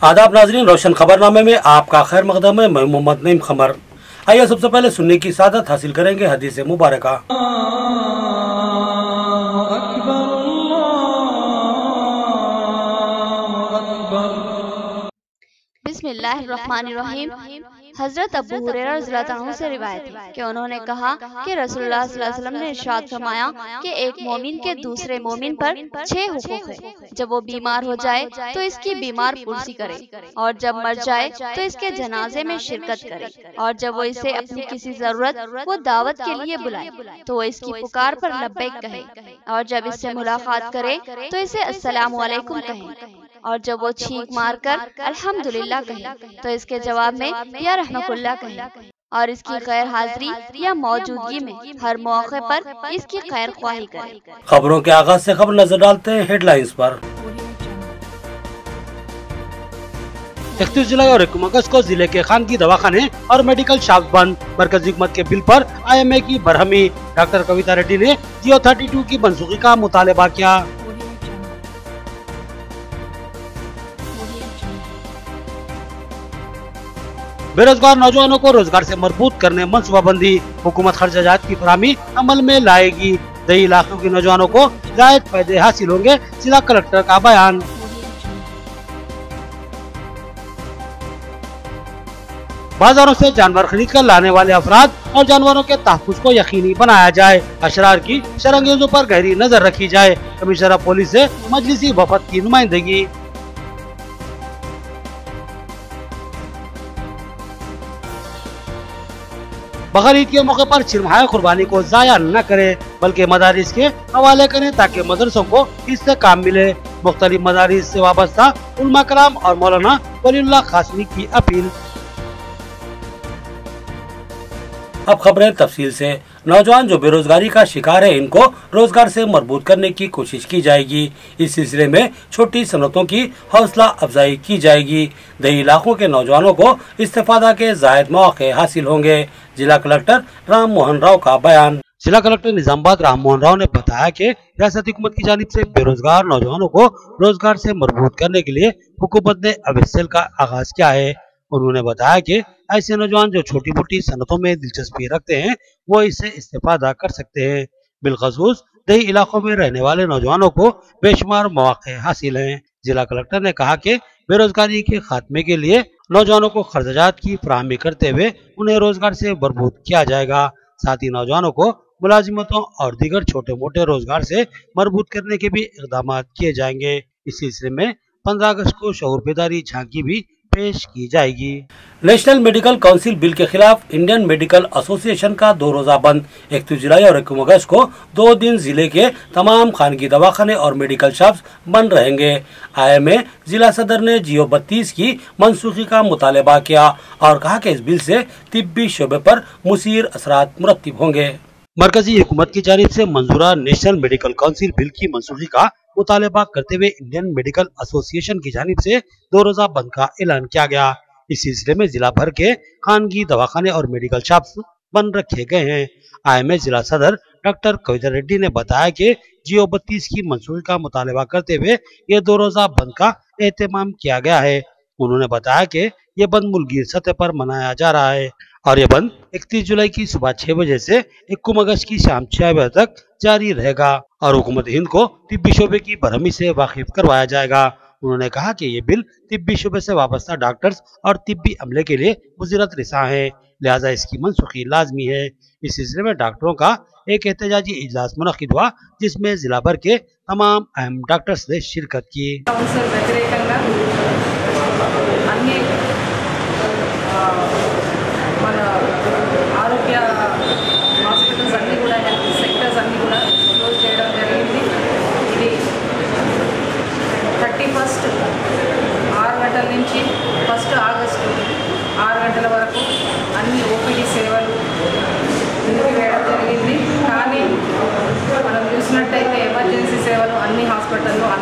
آداب ناظرین روشن خبر نامے میں آپ کا خیر مقدم ہے میں محمد نعیم خمر۔ آئیے سب سے پہلے سننے کی سعادت حاصل کریں گے حدیث مبارکہ۔ بسم اللہ الرحمن الرحیم۔ حضرت ابو رضی اللہ عنہ سے روایت ہے کہ انہوں نے کہا کہ رسول اللہ صلی اللہ علیہ وسلم نے ارشاد فرمایا کہ ایک مومن کے دوسرے مومن پر چھ حقوق ہیں۔ جب وہ بیمار ہو جائے تو اس کی بیمار پرسی کرے اور جب مر جائے تو اس کے جنازے میں شرکت کرے اور جب وہ اسے اپنی کسی ضرورت وہ دعوت کے لیے بلائے تو وہ اس کی پکار پر لبیک کہے اور جب اس سے ملاقات کرے تو اسے السلام علیکم کہیں اور جب وہ چھینک مار کر الحمدللہ کہیں تو اس کے جواب میں یا رحمت اللہ کہیں۔ اور اس کی غیر حاضری یا موجودگی میں ہر موقع پر اس کی خیر خواہی کریں۔ خبروں کے آغاز سے خبر نظر ڈالتے ہیں ہیڈ لائنز پر۔ اکتیس جولائی اور اکم اگست کو ضلع کے خان کی دواخانے اور میڈیکل شاپ بند۔ مرکزی حکومت کے بل پر آئی ایم اے کی برہمی۔ ڈاکٹر کویتا ریڈی نے جیو 32 کی منسوخی کا مطالبہ کیا۔ بے روزگار نوجوانوں کو روزگار سے مربوط کرنے، منصوبہ بندی، حکومت خرچہ جات کی فراہمی عمل میں لائے گی۔ دہی علاقوں کے نوجوانوں کو زائد فائدے حاصل ہوں گے ضلع کلکٹر کا بیان۔ بازاروں سے جانور خرید کر لانے والے افراد اور جانوروں کے تحفظ کو یقینی بنایا جائے۔ اشرار کی شرنگیزوں پر گہری نظر رکھی جائے۔ کمشنر پولیس سے مجلسی وفد کی نمائندگی۔ بغیر عید کے موقع پر سرمایہ قربانی کو ضائع نہ کریں، بلکہ مدارس کے حوالے کریں تاکہ مدرسوں کو اس سے کام ملے۔ مختلف مدارس سے وابستہ علماء کرام اور مولانا ولی اللہ خاصمی کی اپیل۔ اب خبریں تفصیل سے۔ نوجوان جو بے روزگاری کا شکار ہے ان کو روزگار سے مربوط کرنے کی کوشش کی جائے گی۔ اس سلسلے میں چھوٹی صنعتوں کی حوصلہ افزائی کی جائے گی۔ دہی علاقوں کے نوجوانوں کو استفادہ کے زائد مواقع حاصل ہوں گے۔ ضلع کلکٹر رام موہن راؤ کا بیان۔ ضلع کلکٹر نظام آباد رام موہن راؤ نے بتایا کہ ریاستی حکومت کی جانب سے بے روزگار نوجوانوں کو روزگار سے مربوط کرنے کے لیے حکومت نے اب کا آغاز کیا ہے۔ انہوں نے بتایا کہ ایسے نوجوان جو چھوٹی موٹی صنعتوں میں دلچسپی رکھتے ہیں، وہ اس سے استفادہ کر سکتے ہیں۔ بالخصوص دہی علاقوں میں رہنے والے نوجوانوں کو بے شمار مواقع حاصل ہیں۔ ضلع کلکٹر نے کہا کہ بے روزگاری کے خاتمے کے لیے نوجوانوں کو خرچات کی فراہمی کرتے ہوئے انہیں روزگار سے بربود کیا جائے گا۔ ساتھ ہی نوجوانوں کو ملازمتوں اور دیگر چھوٹے موٹے روزگار سے مربوط کرنے کے بھی اقدامات کیے جائیں گے۔ اس سلسلے میں پندرہ اگست کو شعور بیداری جھانکی بھی پیش کی جائے گی۔ نیشنل میڈیکل کاؤنسل بل کے خلاف انڈین میڈیکل ایسوسی ایشن کا دو روزہ بند۔ اکتیس جولائی اور اکم اگست کو دو دن ضلع کے تمام خانگی دواخانے اور میڈیکل شاپس بند رہیں گے۔ آئی ایم اے ضلع صدر نے جیو بتیس کی منسوخی کا مطالبہ کیا اور کہا کہ اس بل سے طبی شعبے پر مثیر اثرات مرتب ہوں گے۔ مرکزی حکومت کی جانب سے منظورہ نیشنل میڈیکل کاؤنسل بل کی منسوخی کا مطالبہ کرتے ہوئے انڈین میڈیکل ایسوسی ایشن کی جانب سے دو روزہ بند کا اعلان کیا گیا۔ اس سلسلے میں ضلع بھر کے خانگی دواخانے اور میڈیکل شاپس بند رکھے گئے ہیں۔ آئی ایم ایس ضلع صدر ڈاکٹر کویدر ریڈی نے بتایا کہ جیو بتیس کی منسوخ کا مطالبہ کرتے ہوئے یہ دو روزہ بند کا اہتمام کیا گیا ہے۔ انہوں نے بتایا کہ یہ بند ملگیر سطح پر منایا جا رہا ہے۔ اور یہ بند اکتیس جولائی کی صبح چھ بجے سے اکم اگست کی شام چھ بجے تک جاری رہے گا اور حکومت ہند کو طبی شعبے کی برہمی سے واقف کروایا جائے گا۔ انہوں نے کہا کہ یہ بل طبی شعبے سے وابستہ ڈاکٹرز اور طبی عملے کے لیے وزیرت رساں ہے لہٰذا اس کی منسوخی لازمی ہے۔ اس سلسلے میں ڈاکٹروں کا ایک احتجاجی اجلاس منعقد ہوا، جس میں ضلع بھر کے تمام اہم ڈاکٹرز نے شرکت کی۔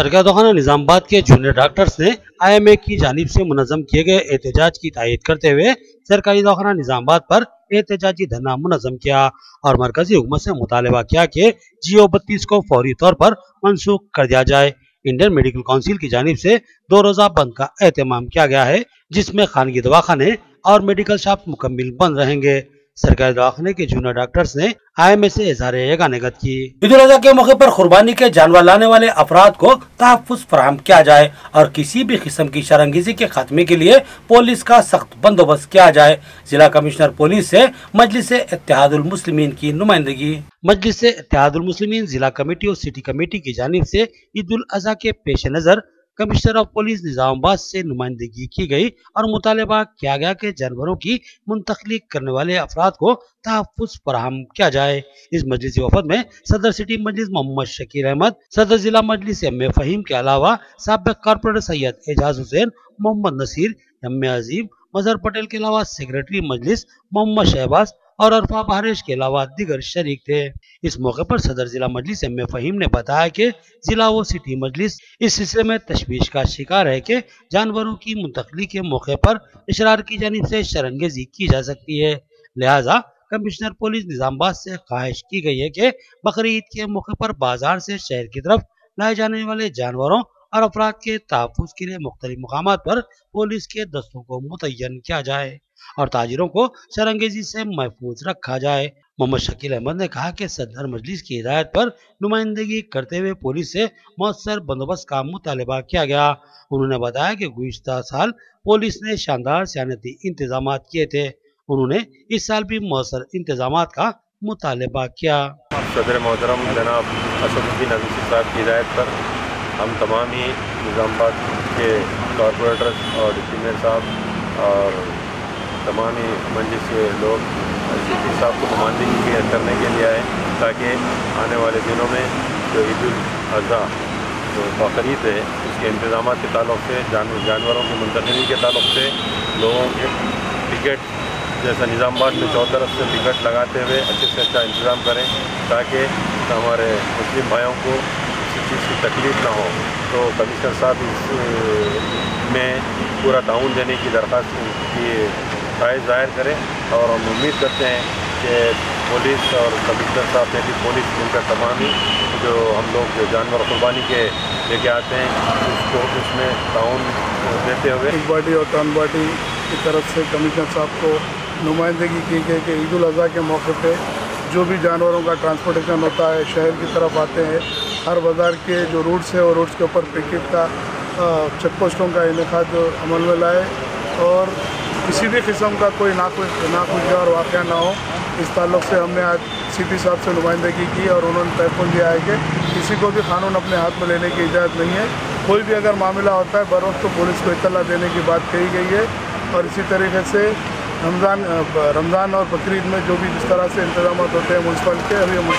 سرگاہ دخانہ نظام آباد کے جونیئر ڈاکٹرز نے آئی ایم اے کی جانب سے منظم کیے گئے احتجاج کی تائید کرتے ہوئے سرکاری دوخانہ نظام آباد پر احتجاجی دھرنا منظم کیا اور مرکزی حکومت سے مطالبہ کیا کہ جیو بتیس کو فوری طور پر منسوخ کر دیا جائے۔ انڈین میڈیکل کونسل کی جانب سے دو روزہ بند کا اہتمام کیا گیا ہے، جس میں خانگی دواخانے اور میڈیکل شاپ مکمل بند رہیں گے۔ سرکاری داخلے کے جونیئر ڈاکٹرز نے آئے میں سے سے اظہار نگت کی۔ عید الاضحیٰ کے موقع پر قربانی کے جانور لانے والے افراد کو تحفظ فراہم کیا جائے اور کسی بھی قسم کی شرنگیزی کے خاتمے کے لیے پولیس کا سخت بندوبست کیا جائے۔ ضلع کمشنر پولیس سے مجلس اتحاد المسلمین کی نمائندگی۔ مجلس اتحاد المسلمین ضلع کمیٹی اور سٹی کمیٹی کی جانب سے عید الاضحیٰ کے پیش نظر کمشنر آف پولیس نظام آباد سے نمائندگی کی گئی اور مطالبہ کیا گیا کہ جانوروں کی منتقلی کرنے والے افراد کو تحفظ فراہم کیا جائے۔ اس مجلس وفد میں صدر سٹی مجلس محمد شکیر احمد، صدر ضلع مجلس ایم فہیم کے علاوہ سابق کارپوریٹر سید اعجاز حسین، محمد نصیر، ایم عظیم، مظہر پٹیل کے علاوہ سیکرٹری مجلس محمد شہباز اور عرفہ بہرش کے علاوہ دیگر شریک تھے۔ اس موقع پر صدر ضلع مجلس ایم فہیم نے بتایا کہ ضلع و سٹی مجلس اس سلسلے میں تشویش کا شکار ہے کہ جانوروں کی منتقلی کے موقع پر اشرار کی جانب سے شرنگیزی کی جا سکتی ہے۔ لہٰذا کمشنر پولیس نظام آباد سے خواہش کی گئی ہے کہ بقرعید کے موقع پر بازار سے شہر کی طرف لائے جانے والے جانوروں اور افراد کے تحفظ کے لیے مختلف مقامات پر پولیس کے دستوں کو متعین کیا جائے۔ اور تاجروں کو سرنگیزی سے محفوظ رکھا جائے۔ محمد شکیل احمد نے کہا کہ صدر مجلس کی ہدایت پر نمائندگی کرتے ہوئے پولیس سے مؤثر بندوبست کا مطالبہ کیا گیا۔ انہوں نے بتایا کہ گزشتہ سال پولیس نے شاندار سیانتی انتظامات کیے تھے۔ انہوں نے اس سال بھی مؤثر انتظامات کا مطالبہ کیا۔ صدر محترم جناب اسد الدین عویسی صاحب کی ہدایت پر ہم تمام ہی نظام آباد کے کارپوریٹر اور ڈپٹی صاحب اور تمام منجس کے لوگ سی صاحب کو نمائندگی کرنے کے لیے آئے تاکہ آنے والے دنوں میں جو عید الاضحیٰ جو بقرعید ہے، اس کے انتظامات کے تعلق سے جانوروں کی منتقلی کے تعلق سے لوگوں کے ٹکٹ جیسا نظام آباد میں چون طرف سے ٹکٹ لگاتے ہوئے اچھے سے اچھا انتظام کریں تاکہ ہمارے مسلم بھائیوں کو کسی چیز کی تکلیف نہ ہو۔ تو کمشنر صاحب اس میں پورا تعاون دینے کی درخواست کی رائے ظاہر کریں اور ہم امید کرتے ہیں کہ پولیس اور کمشنر صاحب نے بھی پولیس ان کا تمام ہی جو ہم لوگ جو جانور قربانی کے لے کے آتے ہیں، اس کو اس میں تعاون دیتے ہوئے۔ ایک باڈی اور ٹان باڈی کی طرف سے کمشنر صاحب کو نمائندگی کی گئی کہ عید الاضحیٰ کے موقع پہ جو بھی جانوروں کا ٹرانسپورٹیشن ہوتا ہے، شہر کی طرف آتے ہیں۔ ہر بازار کے جو روٹس ہیں، وہ روٹس کے اوپر پیکٹ کا چیک پوسٹوں کا انعقاد عمل میں لائے اور کسی بھی قسم کا کوئی نہ کوئی اور واقعہ نہ ہو۔ اس تعلق سے ہم نے آج سی پی صاحب سے نمائندگی کی اور انہوں نے تحفظ دیا ہے کہ کسی کو بھی قانون اپنے ہاتھ میں لینے کی اجازت نہیں ہے۔ کوئی بھی اگر معاملہ ہوتا ہے بروقت تو پولیس کو اطلاع دینے کی بات کہی گئی ہے۔ اور اسی طریقے سے رمضان رمضان اور بقرعید میں جو بھی جس طرح سے انتظامات ہوتے ہیں منسپل کے، ابھی ہم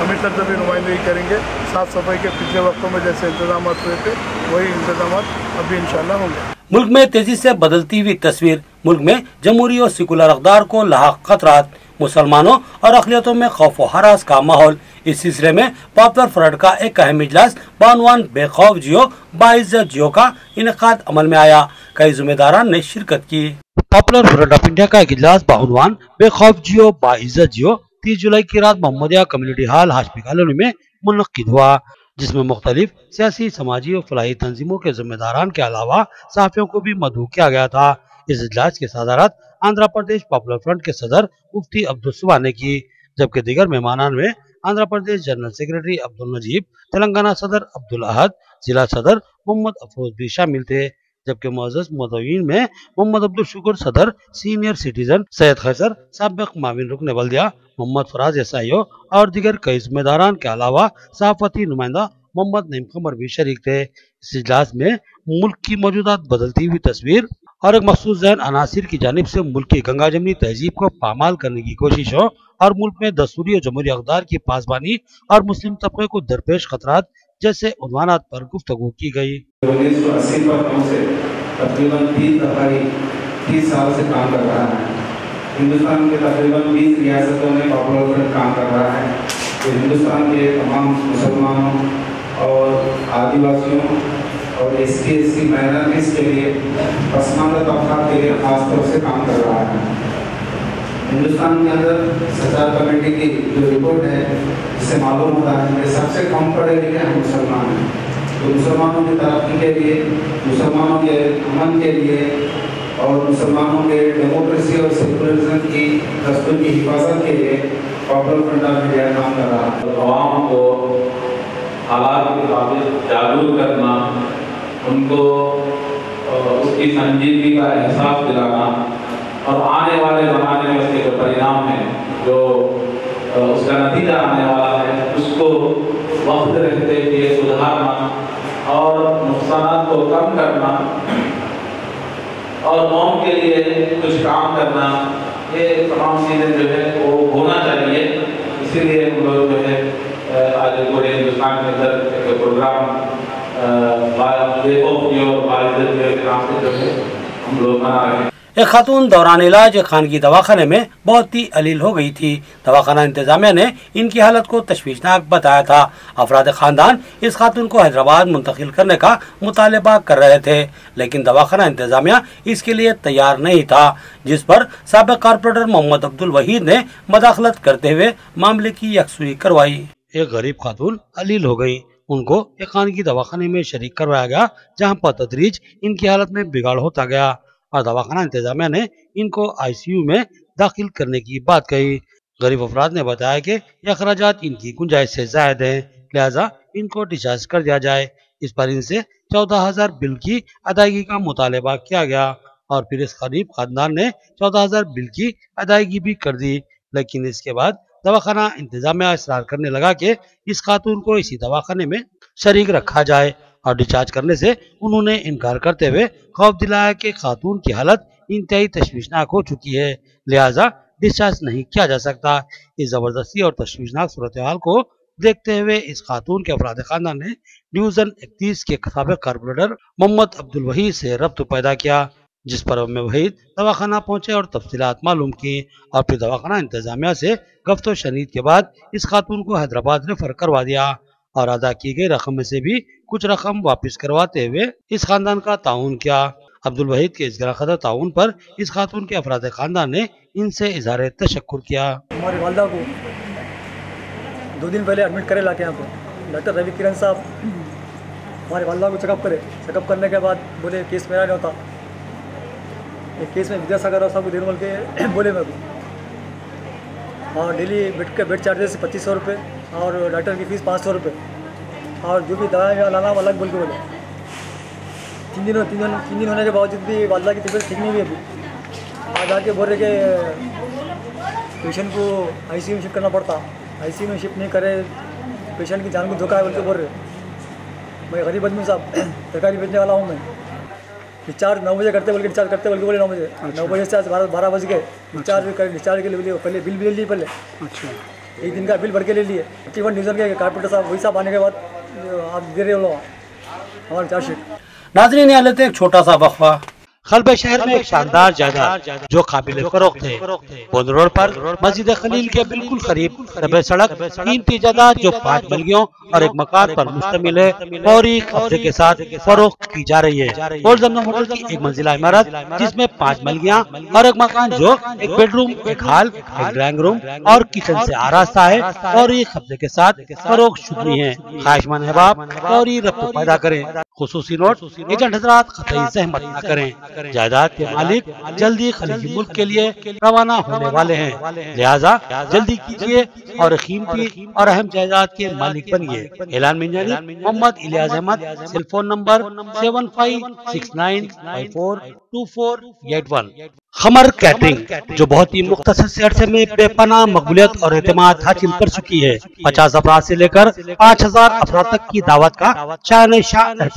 ہمیں تک بھی نمائندگی کریں گے۔ صاف صفائی کے پچھلے وقتوں میں جیسے انتظامات ہوئے تھے، وہی انتظامات ابھی انشاءاللہ ہوں گے۔ ملک میں تیزی سے بدلتی ہوئی تصویر، ملک میں جمہوری اور سیکولر اقدار کو لاحق خطرات، مسلمانوں اور اقلیتوں میں خوف و حراس کا ماحول۔ اس سلسلے میں پاپلر فرنٹ کا ایک اہم اجلاس بانوان بے خوف جیو باعزت جیو کا انعقاد عمل میں آیا۔ کئی ذمہ داران نے شرکت کی۔ پاپلر فرنٹ آف انڈیا کا ایک اجلاس بانوان بے خوف جیو باعزت جیو، تیس جولائی کی رات محمدیہ کمیونٹی ہال ہاشمی کالونی میں منعقد ہوا۔ جس میں مختلف سیاسی، سماجی اور فلاحی تنظیموں کے ذمہ داران کے علاوہ صحافیوں کو بھی مدعو کیا گیا تھا۔ اس اجلاس کی صدارت آندھرا پردیش پاپولر فرنٹ کے صدر مفتی عبدالصبح نے کی، جبکہ دیگر مہمانان میں آندھرا پردیش جنرل سیکرٹری عبد النجیب تلنگانہ صدر عبدالاحد، ضلع صدر محمد افروز بھی شامل تھے۔ جبکہ معزز مدعوین میں محمد عبد الشکر صدر سینئر سٹیزن سید خیصر سابق معاون رکن بلدیہ محمد فراز ایسائیو اور دیگر کئی ذمہ داران کے علاوہ صحافتی نمائندہ محمد نعیم قمر بھی شریک تھے۔ اس اجلاس میں ملک کی موجودات بدلتی ہوئی تصویر اور ایک مخصوص ذہن عناصر کی جانب سے ملک کی گنگا جمنی تہذیب کو پامال کرنے کی کوششوں اور ملک میں دستوری اور جمہوری اقدار کی پاسبانی اور مسلم طبقے کو درپیش خطرات جیسے عنوانات پر گفتگو کی گئی۔ انیس سو اسی سے تقریباً تیس دفعہ تیس سال سے کام کر رہا ہے۔ ہندوستان کے تقریباً بیس ریاستوں میں پاپولر فرنٹ کام کر رہا ہے۔ جو ہندوستان کے تمام مسلمانوں اور آدی واسیوں اور S C S C minorities کے لیے پسماندہ طبقات کے لیے خاص طور سے کام کر رہا ہے۔ ہندوستان کے اندر سرکار کمیٹی کی جو رپورٹ ہے اس سے معلوم ہوتا ہے کہ سب سے کم پڑھے لکھے ہیں مسلمان ہیں۔ تو مسلمانوں کی ترقی کے لیے، مسلمانوں کے امن کے لیے اور مسلمانوں کے ڈیموکریسی اور سیکولرزم کی دستوں کی حفاظت کے لیے پاپولر فرنٹ آف انڈیا کام کر رہا ہے۔ عوام کو حالات کے مطابق جاگرک کرنا، ان کو اس کی سنجیدگی کا احساس دلانا اور آنے والے بنانے میں اس کے جو پرینام ہیں، جو اس کا نتیجہ آنے والا ہے، اس کو وقت رہتے ہوئے سدھارنا اور نقصانات کو کم کرنا اور قوم کے لیے کچھ کام کرنا، یہ تمام چیزیں جو ہے وہ ہونا چاہیے۔ اسی لیے ہم لوگ جو ہے آج پورے ہندوستان کے اندر ایک پروگرام بے کی اور باعزت کے نام سے جو ہے، ہم لوگ بنا رہے ہیں۔ ایک خاتون دوران علاج ایک خانگی دواخانے میں بہت ہی علیل ہو گئی تھی۔ دواخانہ انتظامیہ نے ان کی حالت کو تشویشناک بتایا تھا۔ افراد خاندان اس خاتون کو حیدرآباد منتقل کرنے کا مطالبہ کر رہے تھے، لیکن دواخانہ انتظامیہ اس کے لیے تیار نہیں تھا، جس پر سابق کارپوریٹر محمد عبد الوحید نے مداخلت کرتے ہوئے معاملے کی یکسوئی کروائی۔ ایک غریب خاتون علیل ہو گئی۔ ان کو ایک خانگی دواخانے میں شریک کروایا گیا، جہاں پر تدریج ان کی حالت میں بگاڑ ہوتا گیا۔ اور دواخانہ انتظامیہ نے ان کو آئی سی یو میں داخل کرنے کی بات کہی۔ غریب افراد نے بتایا کہ یہ اخراجات ان کی گنجائش سے زائد ہیں، لہٰذا ان کو ڈسچارج کر دیا جائے۔ اس پر ان سے چودہ ہزار بل کی ادائیگی کا مطالبہ کیا گیا اور پھر اس غریب خاندان نے چودہ ہزار بل کی ادائیگی بھی کر دی۔ لیکن اس کے بعد دواخانہ انتظامیہ اصرار کرنے لگا کہ اس خاتون کو اسی دواخانے میں شریک رکھا جائے۔ اور ڈیچارج کرنے سے انہوں نے انکار کرتے ہوئے خوف دلایا کہ خاتون کی حالت انتہائی تشویشناک ہو چکی ہے۔ لہٰذا ڈسچارج نہیں کیا جا سکتا۔ اس زبردستی اور تشویشناک صورتحال کو دیکھتے ہوئے اس خاتون کے افراد خانہ نے ڈیویژن اکتیس کے سابق کارپوریٹر محمد عبد الوحید سے ربط پیدا کیا، جس پر ام وحید دواخانہ پہنچے اور تفصیلات معلوم کی اور پھر دواخانہ انتظامیہ سے گفت و شنید کے بعد اس خاتون کو حیدرآباد ریفر کروا دیا۔ اور ادا کی گئی رقم میں سے بھی کچھ رقم واپس کرواتے ہوئے اس خاندان کا تعاون کیا۔ عبدالوحید کے اس گراخدہ تعاون پر اس خاتون کے افراد خاندان نے ان سے اظہار تشکر کیا۔ ہمارے والدہ کو دو دن پہلے ایڈمٹ کرے لاکے ہاں آپ کو ڈاکٹر روی کرن صاحب ہمارے والدہ کو چکپ کرے۔ چکپ کرنے کے بعد بولے کیس میرا نہیں ہوتا۔ ایک کیس میں ودیا ساگر صاحب کو دیر مل کے بولے میں کو۔ ہاں ڈیلی بیڈ کے بیڈ چارجز پچیس سو روپے۔ اور ڈاکٹر کی فیس پانچ سو روپے۔ اور جو بھی دوائی لانا وہ الگ بول کے بولے۔ تین دن تین دن تین دن ہونے کے باوجود بھی والدہ کی طبیعت ٹھیک نہیں ہوئی ابھی۔ آج آ کے بول رہے کہ پیشنٹ کو آئی سی یو میں شفٹ کرنا پڑتا۔ آئی سی یو میں شفٹ نہیں کرے پیشنٹ کی جان کو دھوکا ہے بول کے بول رہے۔ میں غریب آدمی صاحب ترکاری بیچنے والا ہوں میں۔ ڈسچارج نو بجے کرتے بول کے ڈسچارج کرتے بول کے بولے نو بجے۔ اچھا۔ نو بجے سے آج بارہ بارہ بج گئے۔ اچھا۔ ڈسچارج بھی کر ڈسچارج کے لیے پہلے بل بھی لے لیے پہلے۔ اچھا۔ ایک دن کا بل بھر کے لے لیے۔ ایون ڈیزل کے کارپیٹر صاحب، وہی صاحب آنے کے بعد آپ دے رہے ہو۔ ہمارا چارج شیٹ ناظرین حالت ایک چھوٹا سا وقفہ۔ خلب شہر میں ایک شاندار جگہ جو قابل فروخت ہے بند پر مسجد خلیل کے بالکل قریب طب سڑک قیمتی جگہ جو پانچ بلگیوں اور ایک مکان پر مشتمل ہے فوری قبضے کے ساتھ فروخت کی جا رہی ہے۔ ہوٹل کی ایک منزلہ عمارت جس میں پانچ ملگیاں اور ایک مکان جو ایک بیڈ روم ایک ہال ایک ڈرائنگ روم اور کچن سے آراستہ ہے۔ فوری قبضے کے ساتھ فروخت شکری ہے۔ خواہش مند احباب فوری تو پیدا کریں۔ خصوصی نوٹ، ایجنٹ حضرات قطعی زحمت نہ کریں۔ جائیداد کے مالک جلدی خلیجی ملک کے لیے روانہ ہونے والے ہیں۔ لہٰذا جلدی کیجیے اور قیمتی اور اہم جائیداد کے مالک بنیے۔ اعلان میں Mohammed Ilyas Ahmed, cell phone number seven five six nine five four two four eight one. خمر catering, جو بہت ہی مختصر سے عرصے میں بے پناہ مقبولیت اور اعتماد حاصل کر چکی ہے۔ پچاس افراد سے لے کر پانچ ہزار افراد تک کی دعوت کا شاہ نے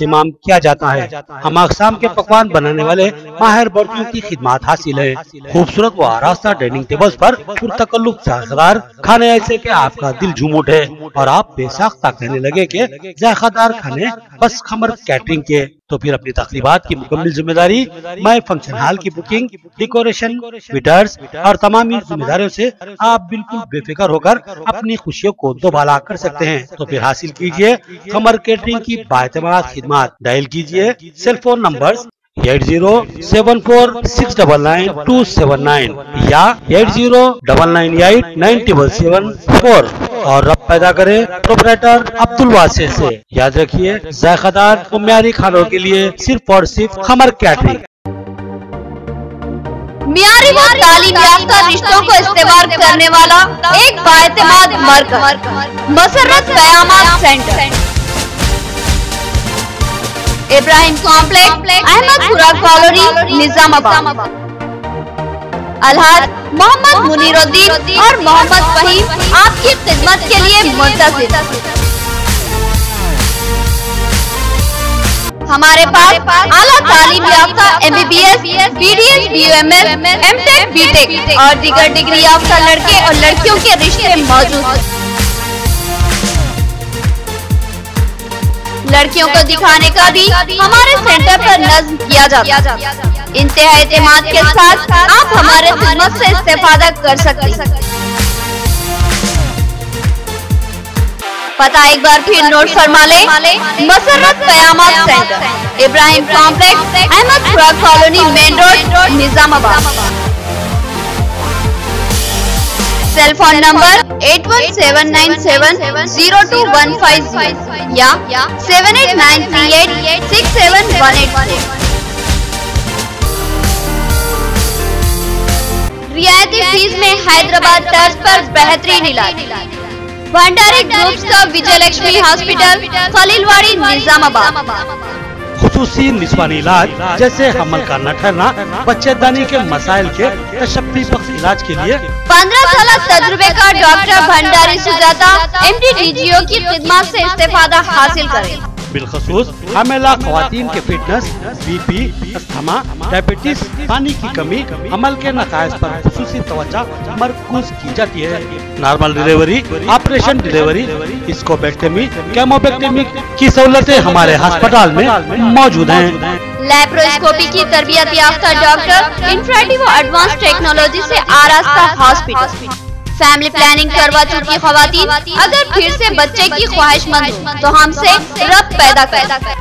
اہتمام کیا جاتا ہے۔ ہم اقسام کے پکوان بنانے والے ماہر برتنوں کی خدمات حاصل ہے خوبصورت و آراستہ ڈائننگ ٹیبلز پر پرتکلف ذائقہ کھانے ایسے کہ آپ کا دل جھوم اٹھے اور آپ بے ساختہ کہنے لگے کہ ذائقہ دار کھانے بس خمر کیٹرنگ کے۔ تو پھر اپنی تقریبات کی مکمل ذمہ داری مائے فنکشن ہال کی بکنگ ڈیکوریشن ویٹرز اور تمامی ذمہ داریوں سے آپ بالکل بے فکر ہو کر اپنی خوشیوں کو دوبالا کر سکتے ہیں۔ تو پھر حاصل کیجیے خمر کیٹرنگ کی باعتماد خدمات۔ ڈائل کیجیے cell phone numbers eight zero seven four six double nine two seven nine یا eight zero double nine eight nine double seven four اور رب پیدا کرے پروپریٹر عبد الواسع سے۔ یاد رکھیے، ذائقہ دار و معیاری کھانوں کے لیے صرف اور صرف خمر کیٹرنگ معیاری و تعلیم یافتہ رشتوں کو استوار کرنے والا ایک باعتماد مرکز، Musarrat قیامات centre. Ibrahim complex Ahmedpura colony Nizamabad آباد الحاظ محمد منیر الدین اور محمد فہیم آپ کی خدمت کے لیے منتظر ہمارے پاس اعلیٰ تعلیم یافتہ M B B S B D S B U M S M tech B tech اور دیگر ڈگری یافتہ لڑکے اور لڑکیوں کے رشتے موجود لڑکیوں کو دکھانے کا بھی ہمارے سینٹر پر نظم کیا جاتا انتہا اعتماد کے ساتھ آپ ہمارے خدمت سے استفادہ کر سکتے پتہ ایک بار پھر نوٹ فرما لیں، Musarrat قیامات centre, Ibrahim complex, Ahmedpura colony, main road, Nizamabad. Cell phone number eight one seven nine seven zero two one five zero یا seven eight nine three eight six رعایتی فیس میں حیدرآباد طرز پر بہترین علاج بھنڈاری واڑی نظام آباد خصوصی نسوانی علاج جیسے حمل کا نہ ٹھہرنا بچے دانی کے مسائل کے بخش علاج کے لیے پندرہ سالہ تجربے کا doctor Bhandari Sujata M D D G O کی خدمات سے استفادہ حاصل کریں بالخصوص حاملہ خواتین کے fitness B P asthma diabetes پانی کی کمی عمل کے نتائج پر خصوصی توجہ مرکوز کی جاتی ہے۔ نارمل ڈیلیوری آپریشن ڈیلیوری اسکوبیکٹمی کیموبیکٹمی کی سہولتیں ہمارے ہسپتال میں موجود ہیں۔ لیپروسکوپی کی تربیت یافتہ ڈاکٹر انفرادی و ایڈوانس ٹیکنالوجی سے آراستہ ہاسپٹل فیملی پلاننگ کروا چکی خواتین۔ اگر پھر سے بچے کی خواہش مند تو ہم سے رب پیدا کر۔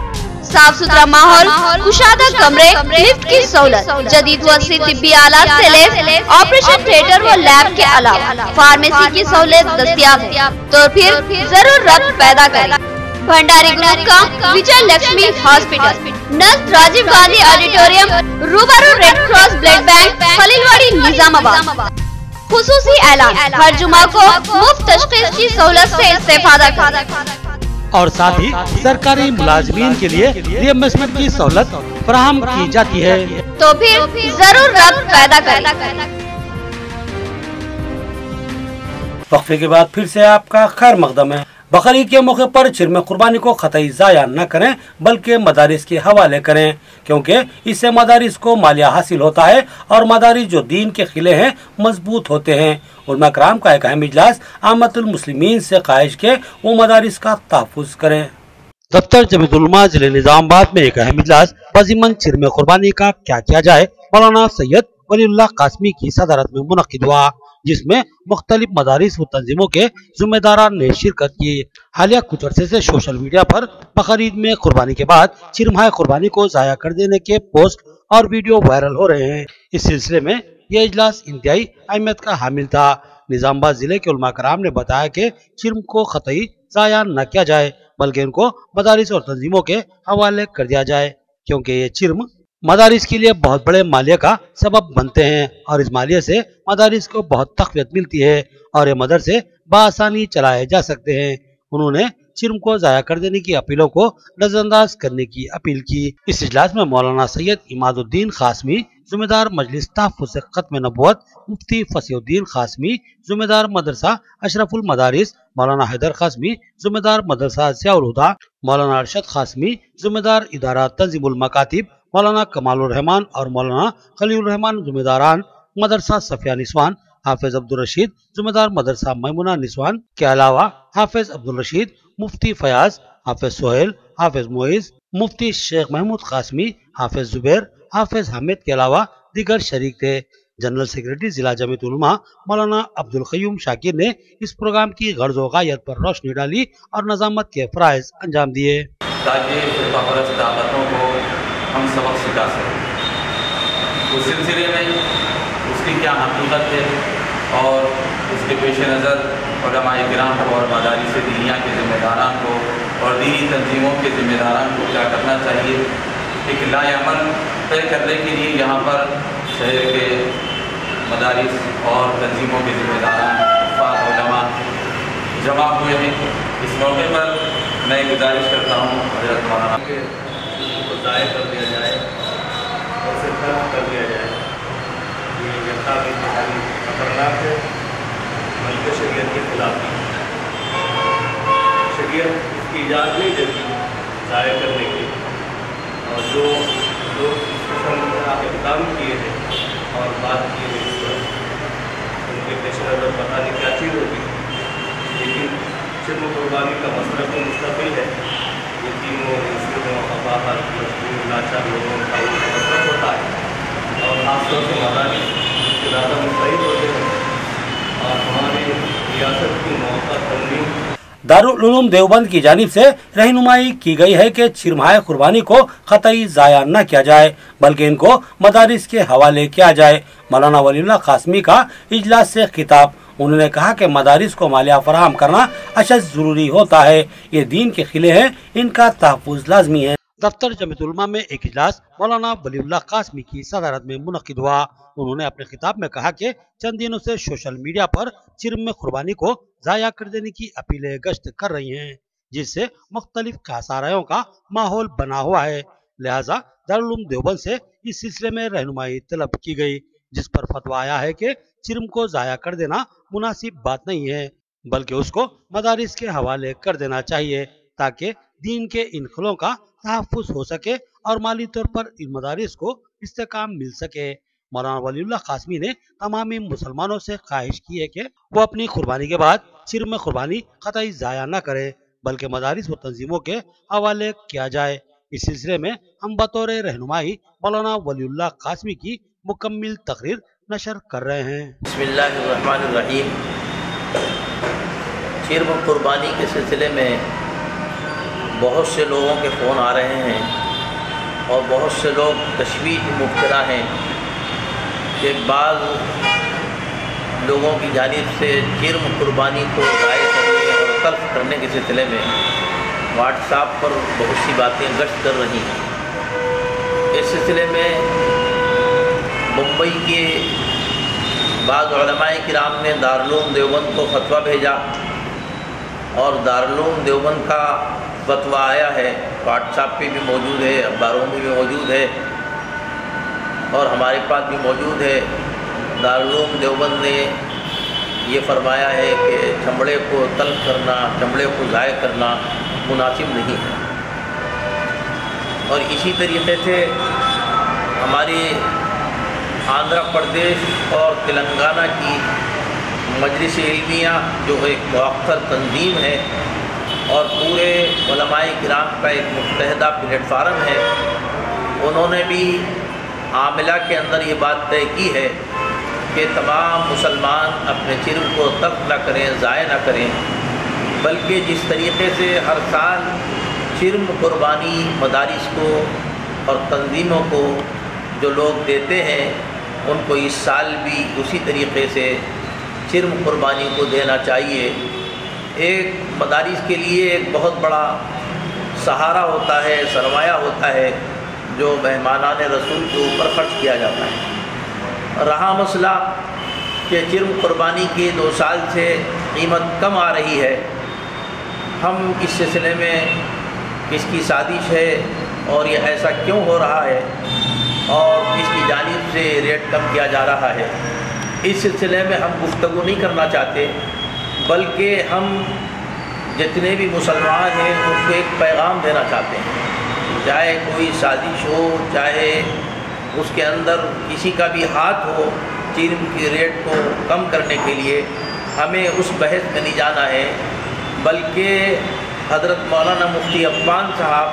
صاف ستھرا ماحول، کشادہ کمرے، لفٹ کی سہولت، جدید وسیع طبی آلات سے لیس آپریشن تھیٹر و لیب کے علاوہ فارمیسی کی سہولت دستیاب ہے۔ تو پھر ضرور رب پیدا کریں بھنڈاری گروپ کا Vijaya Lakshmi hospital. Near Rajiv Gandhi auditorium, روبارو Red Cross blood bank, Khalil Nizamabad. خصوصی اعلان ہر جمعہ کو مفت تشخیص کی سہولت سے استفادہ کریں۔ اور ساتھ ہی سرکاری ملازمین کے لیے ری انویسٹمنٹ کی سہولت فراہم کی جاتی ہے۔ تو پھر ضرور رب پیدا کریں۔ وقفے کے بعد پھر سے آپ کا خیر مقدم ہے۔ بقرعید کے موقع پر چرم قربانی کو قطعی ضائع نہ کریں، بلکہ مدارس کے حوالے کریں، کیونکہ اس سے مدارس کو مالیہ حاصل ہوتا ہے اور مدارس جو دین کے قلعے ہیں مضبوط ہوتے ہیں۔ علماء کرام کا ایک اہم اجلاس آمد المسلمین سے خواہش کے وہ مدارس کا تحفظ کریں۔ دفتر جمعیت علماء ضلع نظام آباد میں ایک اہم اجلاس بزیمن چرم قربانی کا کیا کیا جائے؟ مولانا سید ولی اللہ قاسمی کی صدارت میں منعقد ہوا، جس میں مختلف مدارس و تنظیموں کے ذمہ داران نے شرکت کی۔ حالیہ کچھ عرصے سے سوشل میڈیا پر بقرعید میں قربانی کے بعد چرمہائے قربانی کو ضائع کر دینے کے پوسٹ اور ویڈیو وائرل ہو رہے ہیں۔ اس سلسلے میں یہ اجلاس انتہائی اہمیت کا حامل تھا۔ نظام آباد ضلع کے علماء کرام نے بتایا کہ چرم کو قطعی ضائع نہ کیا جائے، بلکہ ان کو مدارس اور تنظیموں کے حوالے کر دیا جائے، کیونکہ یہ چرم مدارس کے لیے بہت بڑے مالیہ کا سبب بنتے ہیں اور اس مالیہ سے مدارس کو بہت تقویت ملتی ہے اور یہ مدرسے بآسانی چلائے جا سکتے ہیں۔ انہوں نے چرم کو ضائع کر دینے کی اپیلوں کو نظر انداز کرنے کی اپیل کی۔ اس اجلاس میں مولانا سید اماد الدین قاسمی ذمہ دار مجلس تحفظ ختم نبوت مفتی فصیح الدین قاسمی ذمہ دار مدرسہ اشرف المدارس، مولانا حیدر قاسمی ذمہ دار مدرسہ ضیاء الہدا مولانا ارشد قاسمی ذمہ دار ادارہ تنظیم المکاتب مولانا کمال الرحمان اور مولانا خلیل الرحمان ذمہ داران مدرسہ صفیہ نسوان، حافظ عبدالرشید ذمہ دار مدرسہ میمونہ نسوان، کے علاوہ حافظ عبدالرشید، مفتی فیاض، حافظ سہیل، حافظ معیز، مفتی شیخ محمود قاسمی، حافظ زبیر، حافظ حامد، کے علاوہ دیگر شریک تھے۔ جنرل سیکرٹری ضلع جمعیت علماء مولانا عبد القیوم شاکر نے اس پروگرام کی غرض و غایت پر روشنی ڈالی اور نظامت کے فرائض انجام دیے۔ تاکہ کو ہم سبق سکھا سکیں۔ اس سلسلے میں اس کی کیا حقیقت ہے اور اس کے پیش نظر علماء کرام کو اور مدارس دینیا کے ذمہ داران کو اور دینی تنظیموں کے ذمہ داران کو کیا کرنا چاہیے؟ ایک لائے عمل طے کرنے کے لیے یہاں پر شہر کے مدارس اور تنظیموں کے ذمہ داران افاد علماء جمع ہوئے ہیں۔ اس موقع پر میں گزارش کرتا ہوں حضرت مولانا۔ ضائع کر دیا جائے۔ اور اسے ترک کر دیا جائے۔ یہ جنتا کی انتہائی خطرناک ہے۔ بلکہ شریعت کے خلاف ہے شریعت اس کی اجازت نہیں دیتی ضائع کرنے کی۔ اور جو لوگ اس قسم کا اقدام کیے ہیں اور بات کی ہے اس پر، ان کے پیش نظر پتہ نہیں کیا چیز ہوگی لیکن صرف قربانی کا مسئلہ تو مستقل ہے۔ یہ تینوں مسلموں قباحت مشکل لاچار لوگوں کا مطلب ہوتا ہے۔ اور خاص طور سے مداری اس سے زیادہ مستعد ہوتے ہیں۔ اور ہماری ریاست کی موقع تنظیم۔ دارالعلوم دیوبند کی جانب سے رہنمائی کی گئی ہے کہ چرمائے قربانی کو قطعی ضائع نہ کیا جائے، بلکہ ان کو مدارس کے حوالے کیا جائے۔ مولانا ولی اللہ قاسمی کا اجلاس سے خطاب۔ انہوں نے کہا کہ مدارس کو مالیہ فراہم کرنا اشد ضروری ہوتا ہے۔ یہ دین کے قلعے ہیں، ان کا تحفظ لازمی ہے۔ دفتر جمعیت علماء میں ایک اجلاس مولانا ولی اللہ قاسمی کی صدارت میں منعقد ہوا۔ انہوں نے اپنے خطاب میں کہا کہ چند دنوں سے سوشل میڈیا پر چرم میں قربانی کو ضائع کر دینے کی اپیلیں گشت کر رہی ہیں، جس سے مختلف خساروں کا ماحول بنا ہوا ہے۔ لہٰذا دارالعلوم دیوبند سے اس سلسلے میں رہنمائی طلب کی گئی، جس پر فتوا آیا ہے کہ چرم کو ضائع کر دینا مناسب بات نہیں ہے، بلکہ اس کو مدارس کے حوالے کر دینا چاہیے تاکہ دین کے ان خلوں کا تحفظ ہو سکے اور مالی طور پر ان مدارس کو استحکام مل سکے۔ مولانا ولی اللہ قاسمی نے تمام مسلمانوں سے خواہش کی ہے کہ وہ اپنی قربانی کے بعد چرم قربانی قطعی ضائع نہ کرے، بلکہ مدارس و تنظیموں کے حوالے کیا جائے۔ اس سلسلے میں ہم بطور رہنمائی مولانا ولی اللہ قاسمی کی مکمل تقریر نشر کر رہے ہیں۔ بسم اللہ الرحمن الرحیم۔ چرم قربانی کے سلسلے میں بہت سے لوگوں کے فون آ رہے ہیں اور بہت سے لوگ تشویش مبتلا ہیں کہ بعض لوگوں کی جانب سے چرم قربانی کو ضائع کرنے اور تلف کرنے کے سلسلے میں واٹس ایپ پر بہت سی باتیں گشت کر رہی ہیں۔ اس سلسلے میں ممبئی کے بعض علماء کرام نے دارالعلوم دیوبند کو فتویٰ بھیجا اور دارالعلوم دیوبند کا فتویٰ آیا ہے۔ واٹس ایپ پہ بھی موجود ہے، اخباروں میں بھی موجود ہے اور ہمارے پاس بھی موجود ہے۔ دارالعلوم دیوبند نے یہ فرمایا ہے کہ چمڑے کو تلف کرنا، چمڑے کو ضائع کرنا مناسب نہیں ہے۔ اور اسی طریقے سے ہماری آندھرا پردیش اور تلنگانہ کی مجلس علمیہ جو ایک مؤخر تنظیم ہے اور پورے علماء کرام کا ایک متحدہ پلیٹ فارم ہے، انہوں نے بھی عاملہ کے اندر یہ بات طے کی ہے کہ تمام مسلمان اپنے چرم کو ترک نہ کریں، ضائع نہ کریں، بلکہ جس طریقے سے ہر سال چرم قربانی مدارس کو اور تنظیموں کو جو لوگ دیتے ہیں ان کو اس سال بھی اسی طریقے سے چرم قربانی کو دینا چاہیے۔ ایک مدارس کے لیے ایک بہت بڑا سہارا ہوتا ہے، سرمایہ ہوتا ہے، جو مہمانان رسول کے اوپر خرچ کیا جاتا ہے۔ رہا مسئلہ کہ چرم قربانی کی دو سال سے قیمت کم آ رہی ہے۔ ہم اس سلسلے میں کس کی سازش ہے اور یہ ایسا کیوں ہو رہا ہے؟ اور اس کی جانب سے ریٹ کم کیا جا رہا ہے۔ اس سلسلے میں ہم گفتگو نہیں کرنا چاہتے، بلکہ ہم جتنے بھی مسلمان ہیں، ان کو ایک پیغام دینا چاہتے ہیں۔ چاہے کوئی سازش ہو، چاہے اس کے اندر کسی کا بھی ہاتھ ہو، چین کی ریٹ کو کم کرنے کے لیے ہمیں اس بحث میں نہیں جانا ہے، بلکہ حضرت مولانا مفتی عفان صاحب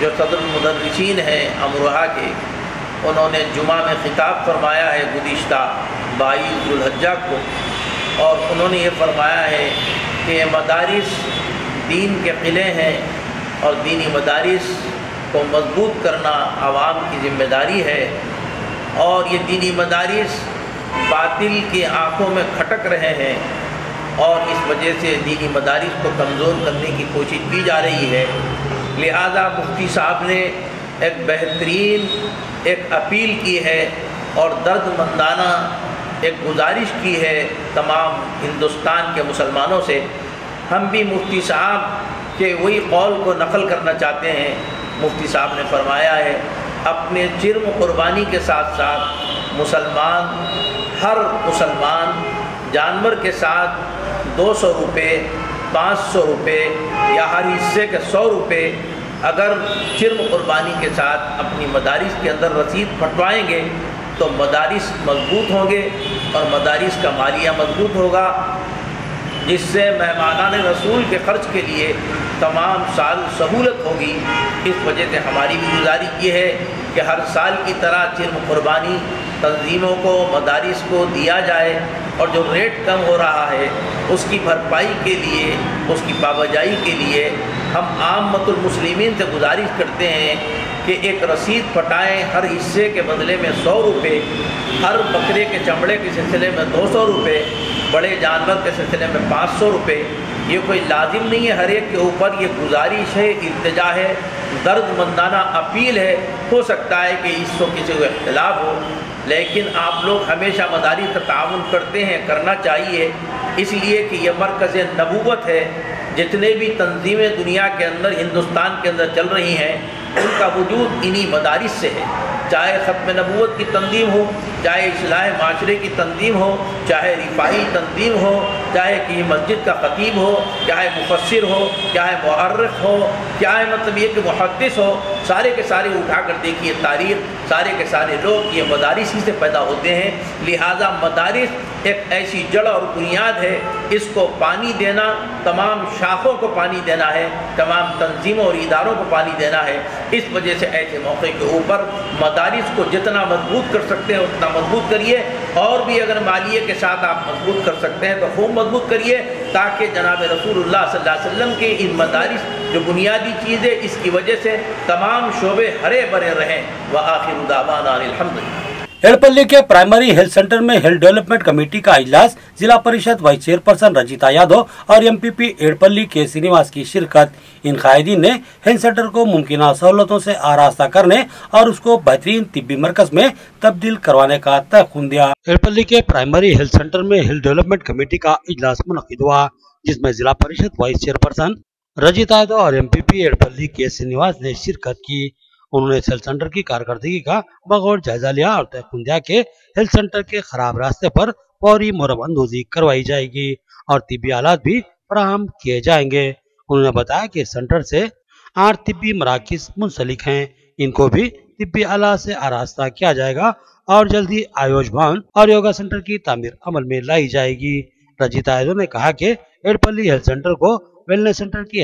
جو صدر مدرسین ہیں امروہہ کے انہوں نے جمعہ میں خطاب فرمایا ہے گدشتہ بائی الحجہ کو، اور انہوں نے یہ فرمایا ہے کہ مدارس دین کے قلعے ہیں اور دینی مدارس کو مضبوط کرنا عوام کی ذمہ داری ہے، اور یہ دینی مدارس باطل کی آنکھوں میں کھٹک رہے ہیں، اور اس وجہ سے دینی مدارس کو کمزور کرنے کی کوشش کی جا رہی ہے۔ لہذا مفتی صاحب نے ایک بہترین ایک اپیل کی ہے اور درد مندانہ ایک گزارش کی ہے تمام ہندوستان کے مسلمانوں سے۔ ہم بھی مفتی صاحب کے وہی قول کو نقل کرنا چاہتے ہیں۔ مفتی صاحب نے فرمایا ہے، اپنے جرم قربانی کے ساتھ ساتھ مسلمان، ہر مسلمان جانور کے ساتھ دو سو روپے، پانچ سو روپے یا ہر حصے کے سو روپے اگر جرم قربانی کے ساتھ اپنی مدارس کے اندر رسید پھٹوائیں گے، تو مدارس مضبوط ہوں گے اور مدارس کا مالیہ مضبوط ہوگا، جس سے مہمانان رسول کے خرچ کے لیے تمام سال سہولت ہوگی۔ اس وجہ سے ہماری بھی گزاری یہ ہے کہ ہر سال کی طرح چرم قربانی تنظیموں کو، مدارس کو دیا جائے اور جو ریٹ کم ہو رہا ہے، اس کی بھرپائی کے لیے، اس کی پابجائی کے لیے ہم عام مت المسلمین سے گزارش کرتے ہیں کہ ایک رسید پھٹائیں ہر حصے کے بدلے میں سو روپے، ہر بکرے کے چمڑے کے سلسلے میں دو سو روپے، بڑے جانور کے سلسلے میں پانچ سو روپے۔ یہ کوئی لازم نہیں ہے، ہر ایک کے اوپر یہ گزارش ہے، التجا ہے درد مندانہ اپیل ہے۔ ہو سکتا ہے کہ اس کو کسی کو اختلاف ہو، لیکن آپ لوگ ہمیشہ مداری کا تعاون کرتے ہیں، کرنا چاہیے۔ اس لیے کہ یہ مرکز نبوت ہے۔ جتنے بھی تنظیمیں دنیا کے اندر، ہندوستان کے اندر چل رہی ہیں، ان کا وجود انہی مدارس سے ہے۔ چاہے ختم نبوت کی تنظیم ہو، چاہے اصلاح معاشرے کی تنظیم ہو، چاہے رفاہی تنظیم ہو، چاہے کہ مسجد کا خطیب ہو، چاہے مفسر ہو، چاہے معرف ہو، چاہے مطلب یہ کہ محدث ہو، سارے کے سارے اٹھا کر دیکھیے تاریخ، سارے کے سارے لوگ یہ مدارس ہی سے پیدا ہوتے ہیں۔ لہٰذا مدارس ایک ایسی جڑ اور بنیاد ہے، اس کو پانی دینا، تمام شاخوں کو پانی دینا ہے، تمام تنظیموں اور اداروں کو پانی دینا ہے۔ اس وجہ سے ایسے موقع کے اوپر مدارس کو جتنا مضبوط کر سکتے ہیں، اتنا مضبوط کریے۔ اور بھی اگر مالیے کے ساتھ آپ مضبوط کر سکتے ہیں، تو خوب مضبوط کریے۔ تاکہ جناب رسول اللہ صلی اللہ علیہ وسلم کے ان مدارس جو بنیادی چیز ہے، اس کی وجہ سے تمام شعبے ہرے بھرے رہیں۔ وہ آخر دعوانا الحمد ہیڑپلی کے پرائمری ہیلتھ سینٹر میں ہیلتھ ڈیولپمنٹ کمیٹی کا اجلاس ضلع پریشد وائس چیئرپرسن رجیتا یادو اور ایم پی پی ہیڑپلی کے سرینواس کی شرکت۔ ان قائدین نے ہیلتھ سینٹر کو ممکنہ سہولتوں سے آراستہ کرنے اور اس کو بہترین طبی مرکز میں تبدیل کروانے کا تحقن دیا۔ ہیڑپلی کے پرائمری ہیلتھ سینٹر میں ہیل ڈیولپمنٹ کمیٹی کا اجلاس منعقد ہوا، جس میں ضلع پریشد وائس چیئرپرسن رجیتا یادو اور ایم پی پی ہیڑپلی کے سرینواس نے شرکت کی۔ انہوں نے ہیل سنٹر کی کارکردگی کا بغور جائزہ لیا اور تحقیق دیا کہ ہیل سنٹر کے خراب راستے پر پوری مرم اندوزی کروائی جائے گی اور طبی آلات بھی فراہم کیے جائیں گے۔ انہوں نے بتایا کہ سینٹر سے آٹھ طبی مراکز منسلک ہیں۔ ان کو بھی طبی آلات سے آراستہ کیا جائے گا اور جلدی آیوش بان اور یوگا سینٹر کی تعمیر عمل میں لائی جائے گی۔ رجیت آئیزو نے کہا کہ ایڈپلی ہیلتھ سینٹر کو వెల్నెస్ సెంటర్కి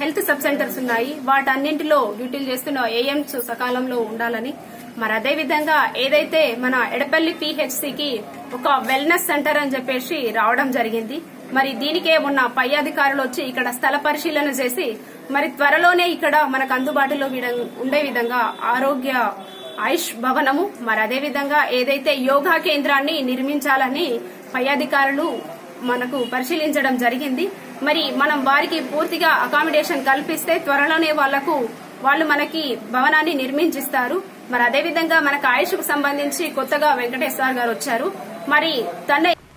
హెల్త్ సబ్ సెంటర్స్ ఉన్నాయి. వాటన్నింటిలో డ్యూటీలు చేస్తున్న ఏఎంస్ సకాలంలో ఉండాలని. మరి అదే విధంగా ఏదైతే మన ఎడపల్లి పిహెచ్సికి ఒక వెల్నెస్ సెంటర్ అని చెప్పేసి రావడం జరిగింది. మరి దీనికే ఉన్న పై అధికారులు వచ్చి ఇక్కడ స్థల పరిశీలన చేసి మరి త్వరలోనే ఇక్కడ మనకు అందుబాటులో ఉండే విధంగా ఆరోగ్య ఆయుష్ భవనము మరి అదే విధంగా ఏదైతే యోగా కేంద్రాన్ని నిర్మించాలని పై అధికారులు మనకు పరిశీలించడం జరిగింది. మరి మనం వారికి పూర్తిగా అకామిడేషన్ కల్పిస్తే త్వరలోనే వాళ్ళకు వాళ్ళు మనకి భవనాన్ని నిర్మించిస్తారు. మరి అదేవిధంగా మనకు ఆయుష్కు సంబంధించి కొత్తగా వెంకటేశ్వర గారు వచ్చారు. మరి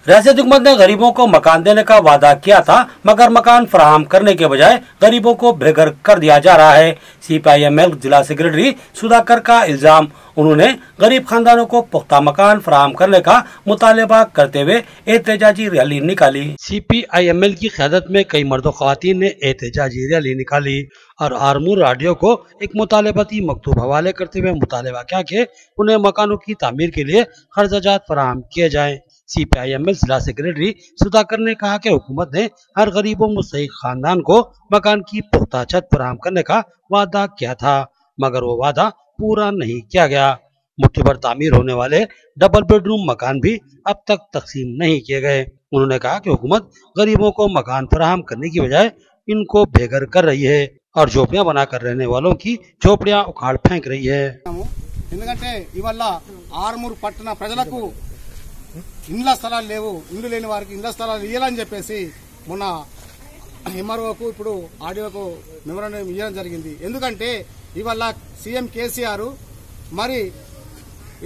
ریاست حکومت نے غریبوں کو مکان دینے کا وعدہ کیا تھا، مگر مکان فراہم کرنے کے بجائے غریبوں کو بے گھر کر دیا جا رہا ہے۔ C P I M L, ضلع سیکرٹری سدھاکر کا الزام، انہوں نے غریب خاندانوں کو پختہ مکان فراہم کرنے کا مطالبہ کرتے ہوئے احتجاجی ریلی نکالی۔ سی پی آئی ایم ایل کی قیادت میں کئی مرد و خواتین نے احتجاجی ریلی نکالی اور آرمور راڈیو کو ایک مطالباتی مکتوب حوالے کرتے ہوئے مطالبہ کیا کہ انہیں مکانوں کی تعمیر کے لیے خرجات فراہم کیے جائیں۔ C P I M L ضلع سیکرٹری سدھاکر نے کہا کہ حکومت نے ہر غریب و مستحق خاندان کو مکان کی پختہ چھت فراہم کرنے کا وعدہ کیا تھا، مگر وہ وعدہ پورا نہیں کیا گیا۔ مٹھی پر تعمیر ہونے والے ڈبل بیڈ روم مکان بھی اب تک تقسیم نہیں کیے گئے۔ انہوں نے کہا کہ حکومت غریبوں کو مکان فراہم کرنے کی بجائے ان کو بے گھر کر رہی ہے اور جھوپڑیاں بنا کر رہنے والوں کی جھوپڑیاں اکھاڑ پھینک رہی ہے۔ ఎందుకంటే ఇవల్ల ఆర్మూర్ పట్టణ ప్రజలకు ఇండ్ల స్థలాలు లేవు ఇండ్లు లేని వారికి ఇండ్ల స్థలాలు ఇవ్వాలని చెప్పేసి మొన్న ఎంఆర్ఓకు ఇప్పుడు ఆడియోకు మెమరాండం ఇవ్వడం జరిగింది. ఎందుకంటే ఇవాళ సీఎం కేసీఆర్ మరి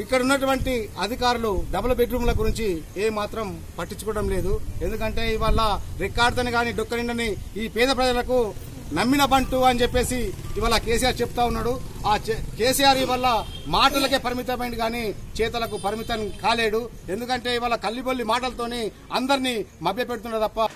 ఇక్కడ ఉన్నటువంటి అధికారులు డబుల్ బెడ్రూమ్ల గురించి ఏ మాత్రం పట్టించుకోవడం లేదు. ఎందుకంటే ఇవాళ రికార్డుతోని కానీ డొక్కనిండని ఈ పేద ప్రజలకు నమ్మిన బంటు అని చెప్పేసి ఇవాళ కేసీఆర్ చెప్తా ఉన్నాడు. ఆ కేసీఆర్ ఇవాళ మాటలకే పరిమితమైంది కానీ చేతలకు పరిమితం కాలేడు. ఎందుకంటే ఇవాళ కల్లిబొల్లి మాటలతోని అందరినీ మభ్యపెడుతున్నాడు తప్ప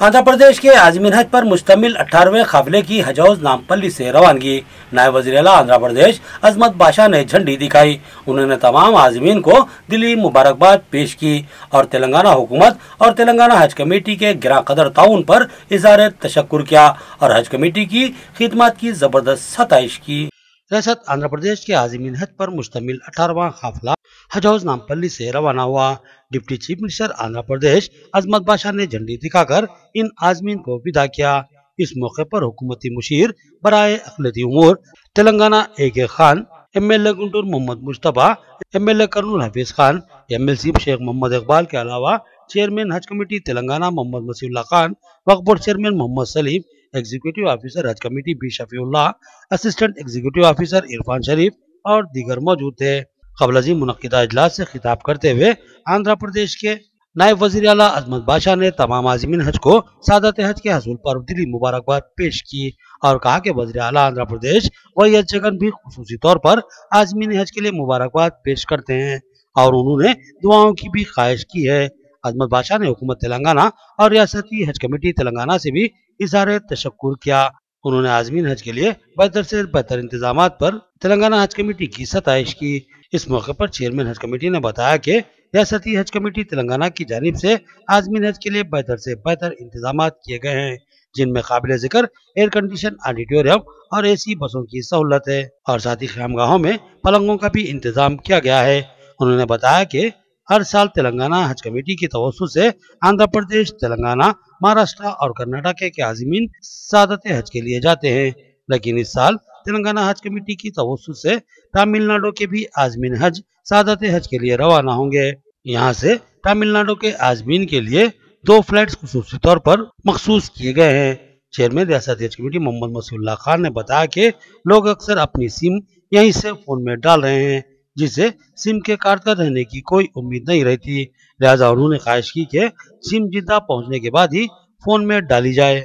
آندھرا پردیش کے آزمین حج پر مشتمل اٹھارویں قافلے کی حجوز نامپلی سے روانگی۔ نائب وزیر اعلیٰ آندھرا پردیش عظمت بادشاہ نے جھنڈی دکھائی۔ انہوں نے تمام عازمین کو دلی مبارکباد پیش کی اور تلنگانہ حکومت اور تلنگانہ حج کمیٹی کے گرا قدر تعاون پر اظہار تشکر کیا اور حج کمیٹی کی خدمات کی زبردست ستائش کی۔ ریاست آندھرا پردیش کے عظمین حج پر مشتمل اٹھارواں قافلہ حجوز نامپلی سے روانہ ہوا۔ Deputy chief minister Andhra Pradesh عظمت بادشاہ نے جھنڈی دکھا کر ان عازمین کو ودا کیا۔ اس موقع پر حکومتی مشیر برائے اقلیتی امور، Telangana A K Khan, M L A Guntur Mohammed مشتبہ M L A Kurnool Hafeez Khan, M L C Sheikh Mohammed Iqbal کے علاوہ chairman Haj committee Telangana Mohammed Masihullah Khan, Waqf board chairman Mohammed Saleem, executive officer Haj committee B Shafiullah, assistant executive officer Irfan Sharif اور دیگر موجود تھے۔ قبل ازیم منعقدہ اجلاس سے خطاب کرتے ہوئے آندھرا پردیش کے نائب وزیر اعلیٰ عظمت بادشاہ نے تمام آزمین حج کو سعادت حج کے حصول پر دلی مبارکباد پیش کی اور کہا کہ وزیر اعلیٰ آندھرا پردیش و جگن بھی خصوصی طور پر آزمین حج کے لیے مبارکباد پیش کرتے ہیں اور انہوں نے دعاؤں کی بھی خواہش کی ہے۔ عظمت بادشاہ نے حکومت تلنگانہ اور ریاستی حج کمیٹی تلنگانہ سے بھی اظہار تشکر کیا۔ انہوں نے آزمین حج کے لیے بہتر سے بہتر انتظامات پر تلنگانہ حج کمیٹی کی ستائش کی۔ اس موقع پر چیئرمین حج کمیٹی نے بتایا کہ ریاستی حج کمیٹی تلنگانہ کی جانب سے آزمین حج کے لیے بہتر سے بہتر انتظامات کیے گئے ہیں، جن میں قابل ذکر ایئر کنڈیشن آڈیٹوریم اور اے سی بسوں کی سہولت ہے۔ اور ساتھی خیام گاہوں میں پلنگوں کا بھی انتظام کیا گیا ہے۔ انہوں نے بتایا کہ ہر سال تلنگانہ حج کمیٹی کی توسط سے آندھرا پردیش، تلنگانہ، مہاراشٹرا اور کرناٹک کے عازمین سعادت حج کے لیے جاتے ہیں۔ لیکن اس سال تلنگانہ حج کمیٹی کی توسط سے تامل ناڈو کے بھی آزمین حج سعادت حج کے لیے روانہ ہوں گے۔ یہاں سے تامل ناڈو کے آزمین کے لیے دو فلیٹس خصوصی طور پر مخصوص کیے گئے ہیں۔ چیئرمین ریاست حج کمیٹی محمد مسیح اللہ خان نے بتایا کہ لوگ اکثر اپنی سم یہیں سے فون میں ڈال رہے ہیں، جسے سم کے کارکر رہنے کی کوئی امید نہیں رہتی۔ لہٰذا انہوں نے خواہش کی کہ سم جدہ پہنچنے کے بعد ہی فون میں ڈالی جائے۔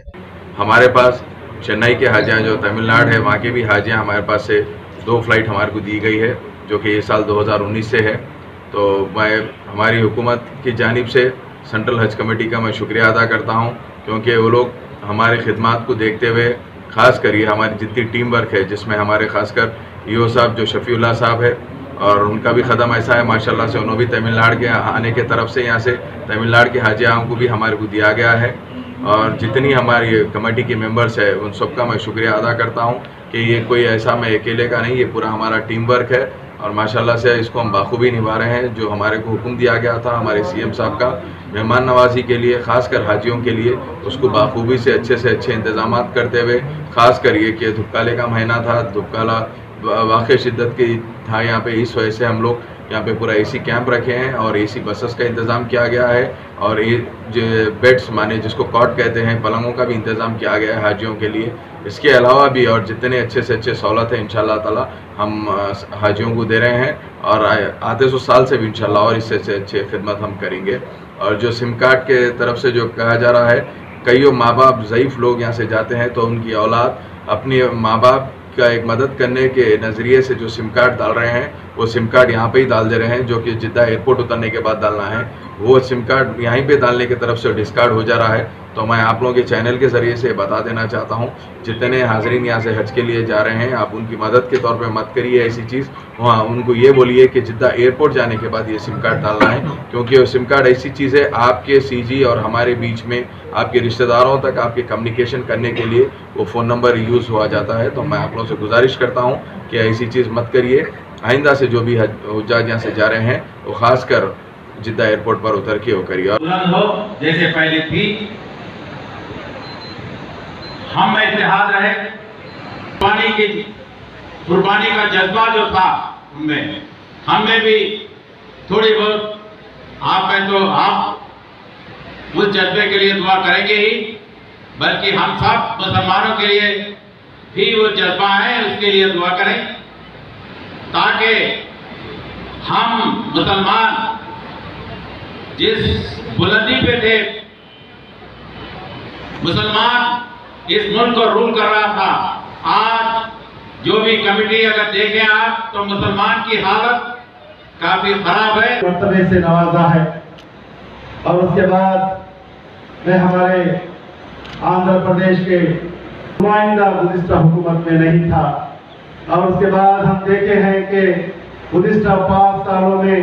ہمارے پاس چنائی کے حاجیاں جو تیمیل ناڈ ہے، وہاں کے بھی حاجیاں ہمارے پاس سے دو فلائٹ ہمارے کو دی گئی ہے، جو کہ یہ سال دو ہزار انیس سے ہے۔ تو میں، ہماری حکومت کی جانب سے سنٹرل حج کمیٹی کا میں شکریہ ادا کرتا ہوں، کیونکہ وہ لوگ ہماری خدمات کو دیکھتے ہوئے، خاص کر یہ ہماری جتنی ٹیم ورک ہے، جس میں ہمارے خاص کر ای او صاحب جو شفیع اللہ صاحب ہے، اور ان کا بھی قدم ایسا ہے، ماشاءاللہ سے انہوں بھی تمل ناڈ کے آنے کے طرف سے یہاں سے تمل ناڈ کے حاجیہ کو بھی ہمارے کو دیا گیا ہے۔ اور جتنی ہماری کمیٹی کی ممبرس ہے ان سب کا میں شکریہ ادا کرتا ہوں کہ یہ کوئی ایسا میں اکیلے کا نہیں، یہ پورا ہمارا ٹیم ورک ہے اور ماشاءاللہ سے اس کو ہم باخوبی نبھا رہے ہیں، جو ہمارے کو حکم دیا گیا تھا ہمارے سی ایم صاحب کا مہمان نوازی کے لیے، خاص کر حاجیوں کے لیے، اس کو بخوبی سے اچھے سے اچھے انتظامات کرتے ہوئے، خاص کر یہ کہ دھپکالے کا مہینہ تھا دھپکالا واقع شدت کی تھا یہاں پہ، اس وجہ سے ہم لوگ یہاں پہ پورا اے سی کیمپ رکھے ہیں اور اے سی بسز کا انتظام کیا گیا ہے اور بیڈس مانے جس کو کاٹ کہتے ہیں، پلنگوں کا بھی انتظام کیا گیا ہے حاجیوں کے لیے۔ اس کے علاوہ بھی اور جتنے اچھے سے اچھے سہولت ہیں، انشاءاللہ تعالی ہم حاجیوں کو دے رہے ہیں اور آتے سو سال سے بھی انشاءاللہ اور اس سے اچھے اچھے خدمت ہم کریں گے۔ اور جو سم کارڈ کے طرف سے جو کہا جا رہا ہے، کئیوں ماں باپ ضعیف لوگ یہاں سے جاتے ہیں تو ان کی اولاد اپنے ماں باپ کا ایک مدد کرنے کے نظریے سے جو سم کارڈ ڈال رہے ہیں، وہ سم کارڈ یہاں پہ ہی ڈال دے رہے ہیں، جو کہ جدہ ایئرپورٹ اترنے کے بعد ڈالنا ہے۔ وہ سم کارڈ یہیں پہ ڈالنے کی طرف سے ڈسکارڈ ہو جا رہا ہے۔ تو میں آپ لوگوں کے چینل کے ذریعے سے بتا دینا چاہتا ہوں، جتنے حاضرین یہاں سے حج کے لیے جا رہے ہیں، آپ ان کی مدد کے طور پہ مت کریے ایسی چیز۔ وہاں ان کو یہ بولیے کہ جدہ ایئرپورٹ جانے کے بعد یہ سم کارڈ ڈالنا ہے، کیونکہ وہ سم کارڈ ایسی چیز ہے، آپ کے سی جی اور ہمارے بیچ میں آپ کے رشتہ داروں تک آپ کے کمیونیکیشن کرنے کے لیے وہ فون نمبر یوز ہوا جاتا ہے۔ تو میں آپ لوگوں سے گزارش کرتا ہوں کہ ایسی چیز مت کریے۔ آئندہ سے جو بھی حجاج یہاں سے جا رہے ہیں، وہ خاص کر جدہ ایئرپورٹ پر اتر کے وہ کریے۔ جیسے پہلے تھی ہم میں اتحاد رہے۔ قربانی کی، قربانی کا جذبہ جو تھا ان میں، ہم میں بھی تھوڑی بہت، آپ میں تو آپ اس جذبے کے لیے دعا کریں گے ہی، بلکہ ہم سب مسلمانوں کے لیے بھی وہ جذبہ ہے، اس کے لیے دعا کریں۔ تاکہ ہم مسلمان جس بلندی پہ تھے، مسلمان اس ملک کو رول کر رہا تھا۔ آج جو بھی کمیٹی اگر دیکھیں آپ، تو مسلمان کی حالت کافی خراب ہے۔ مرتبے سے نوازا ہے۔ اور اس کے بعد میں ہمارے آندھر پردیش کے نمائندہ گزشتہ حکومت میں نہیں تھا۔ اور اس کے بعد ہم دیکھے ہیں کہ گزشتہ پانچ سالوں میں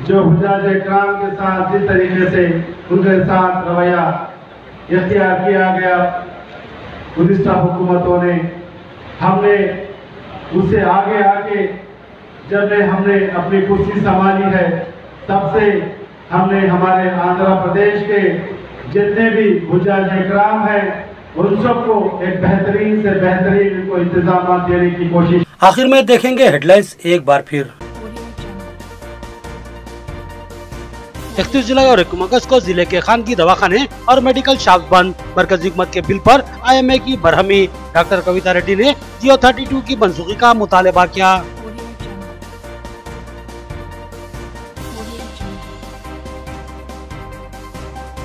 جو حجاج اکرام کے ساتھ جس طریقے سے ان کے ساتھ رویہ اختیار کیا گیا گزشتہ حکومتوں نے ہم نے اس سے آگے آ کے جب ہم نے اپنی کرسی سنبھالی ہے، تب سے ہم نے ہمارے آندھرا پردیش کے جتنے بھی بجاج اکرام ہیں، ان سب کو ایک بہترین سے بہترین کو انتظامات دینے کی کوشش۔ آخر میں دیکھیں گے ہیڈ لائنز ایک بار پھر۔ اکتیس جولائی اور ایک اگست کو ضلع کے خانگی دواخانے اور میڈیکل شاپ بند مرکزی حکمت کے بل پر آئی ایم اے کی برہمی۔ ڈاکٹر کویتا ریڈی نے جیو 32 کی منسوخی کا مطالبہ کیا۔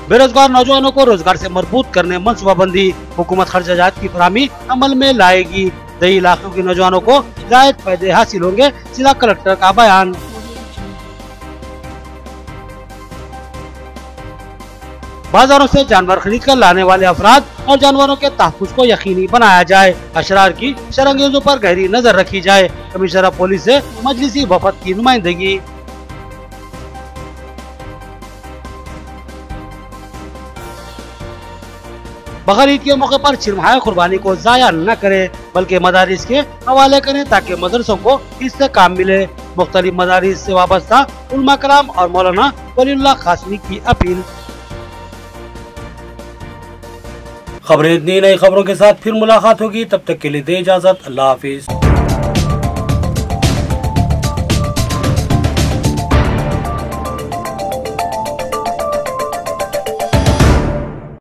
بے روزگار نوجوانوں کو روزگار سے مربوط کرنے منصوبہ بندی۔ حکومت خرچ جات کی فراہمی عمل میں لائے گی۔ دیہی علاقوں کے نوجوانوں کو زائد فائدے حاصل ہوں گے، ضلع کلکٹر کا بیان۔ بازاروں سے جانور خرید کر لانے والے افراد اور جانوروں کے تحفظ کو یقینی بنایا جائے۔ اشرار کی شرنگیزوں پر گہری نظر رکھی جائے۔ کمشنر پولیس سے مجلسی وفد کی نمائندگی۔ بغیر عید کے موقع پر چرمایا قربانی کو ضائع نہ کرے، بلکہ مدارس کے حوالے کریں تاکہ مدرسوں کو اس سے کام ملے۔ مختلف مدارس سے وابستہ علماء کرام اور مولانا ولی اللہ قاسمی کی اپیل۔ خبریں اتنی نئی خبروں کے ساتھ پھر ملاقات ہوگی، تب تک کے لیے دے اجازت، اللہ حافظ۔